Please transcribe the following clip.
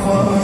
far